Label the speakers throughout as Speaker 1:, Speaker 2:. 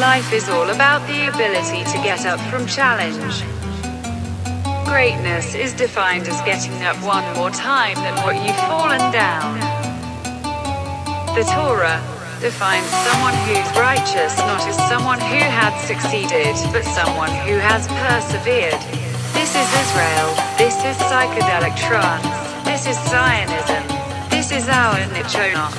Speaker 1: Life is all about the ability to get up from challenge. Greatness is defined as getting up one more time than what you've fallen down. The Torah defines someone who's righteous not as someone who had succeeded, but someone who has persevered. This is Israel, this is psychedelic trance, this is Zionism, this is our Nizhonot.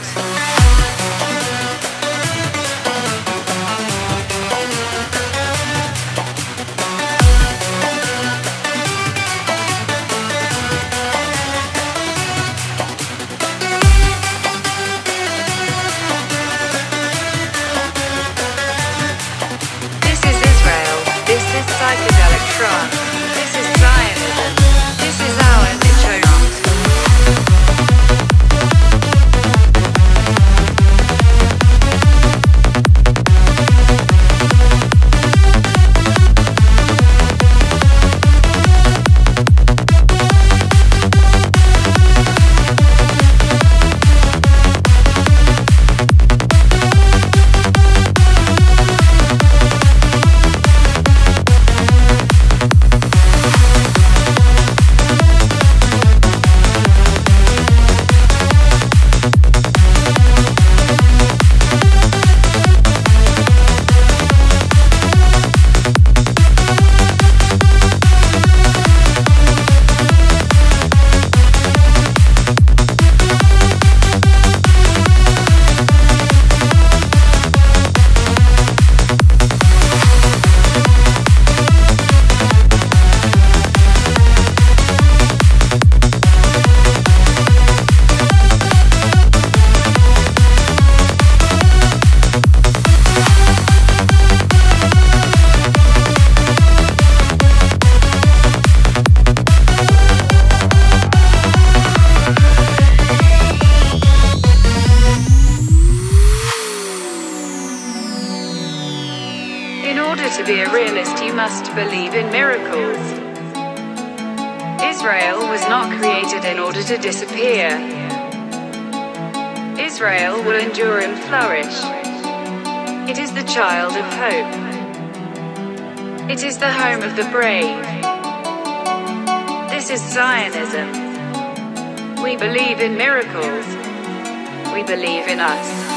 Speaker 1: Psychedelic to be a realist, you must believe in miracles. Israel was not created in order to disappear. Israel will endure and flourish. It is the child of hope. It is the home of the brave. This is Zionism. We believe in miracles. We believe in us.